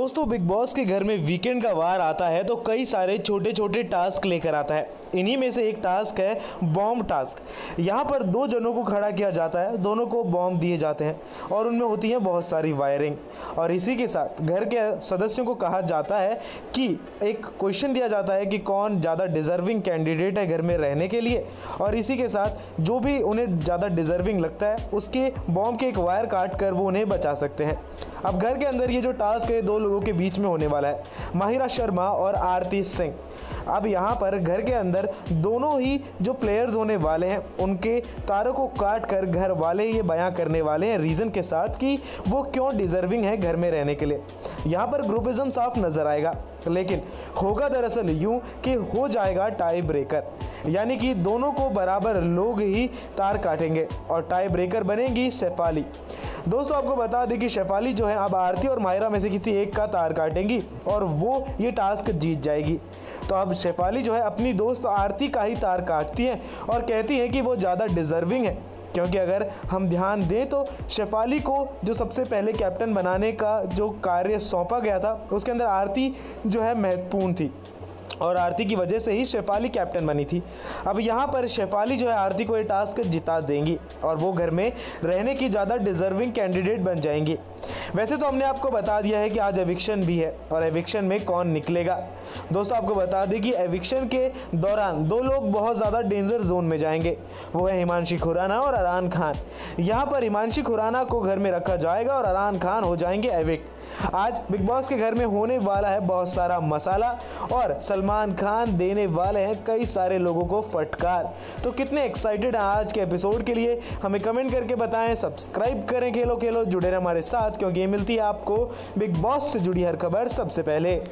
दोस्तों big boss के घर में वीकेंड का वार आता है तो कई सारे छोटे छोटे टास्क लेकर आता है। इन्हीं में से एक टास्क है बॉम्ब टास्क यहाँ पर दो जनों को खड़ा किया जाता है, दोनों को बॉम्ब दिए जाते हैं और उनमें होती है बहुत सारी वायरिंग और इसी के साथ घर के सदस्यों को कहा जाता है कि एक क्वेश्चन दिया जाता है कि कौन ज़्यादा डिज़र्विंग कैंडिडेट है घर में रहने के लिए। और इसी के साथ जो भी उन्हें ज़्यादा डिज़र्विंग लगता है, उसके बॉम्ब के एक वायर काट कर वो उन्हें बचा सकते हैं। अब घर के अंदर ये जो टास्क है, दो लोगों के बीच में होने वाला है। माहिरा शर्मा और आरती सिंह। अब यहाँ पर घर के अंदर दोनों ही जो प्लेयर्स होने वाले हैं, उनके तारों को काट कर घर वाले ये बयां करने वाले हैं रीज़न के साथ कि वो क्यों डिज़र्विंग है घर में रहने के लिए। यहाँ पर ग्रुपिज़म साफ़ नज़र आएगा, लेकिन होगा दरअसल यूँ कि हो जाएगा टाई ब्रेकर यानी कि दोनों को बराबर लोग ही तार काटेंगे और टाई ब्रेकर बनेगी शेफाली। दोस्तों, आपको बता दें कि शेफाली जो है, अब आरती और मायरा में से किसी एक का तार काटेंगी और वो ये टास्क जीत जाएगी। तो अब शेफाली जो है, अपनी दोस्त आरती का ही तार काटती है और कहती है कि वो ज़्यादा डिज़र्विंग है। क्योंकि अगर हम ध्यान दें तो शेफाली को जो सबसे पहले कैप्टन बनाने का जो कार्य सौंपा गया था, उसके अंदर आरती जो है, महत्वपूर्ण थी। और आरती की वजह से ही शेफाली कैप्टन बनी थी। अब यहाँ पर शेफाली जो है, आरती को ये टास्क जिता देंगी और वो घर में रहने की ज़्यादा डिज़र्विंग कैंडिडेट बन जाएँगी। वैसे तो हमने आपको बता दिया है कि आज एविक्शन भी है और एविक्शन में कौन निकलेगा। दोस्तों, आपको बता दें कि एविक्शन के दौरान दो लोग बहुत ज़्यादा डेंजर जोन में जाएँगे। वो है हिमांशी खुराना और अरान खान। यहाँ पर हिमांशी खुराना को घर में रखा जाएगा और अरान खान हो जाएँगे एविक्ट आज बिग बॉस के घर में होने वाला है बहुत सारा मसाला और सलमान खान देने वाले हैं कई सारे लोगों को फटकार। तो कितने एक्साइटेड हैं आज के एपिसोड के लिए? हमें कमेंट करके बताएँ सब्सक्राइब करें खेलो खेलो, जुड़े रहे हमारे साथ, क्योंकि ये मिलती है आपको बिग बॉस से जुड़ी हर खबर सबसे पहले।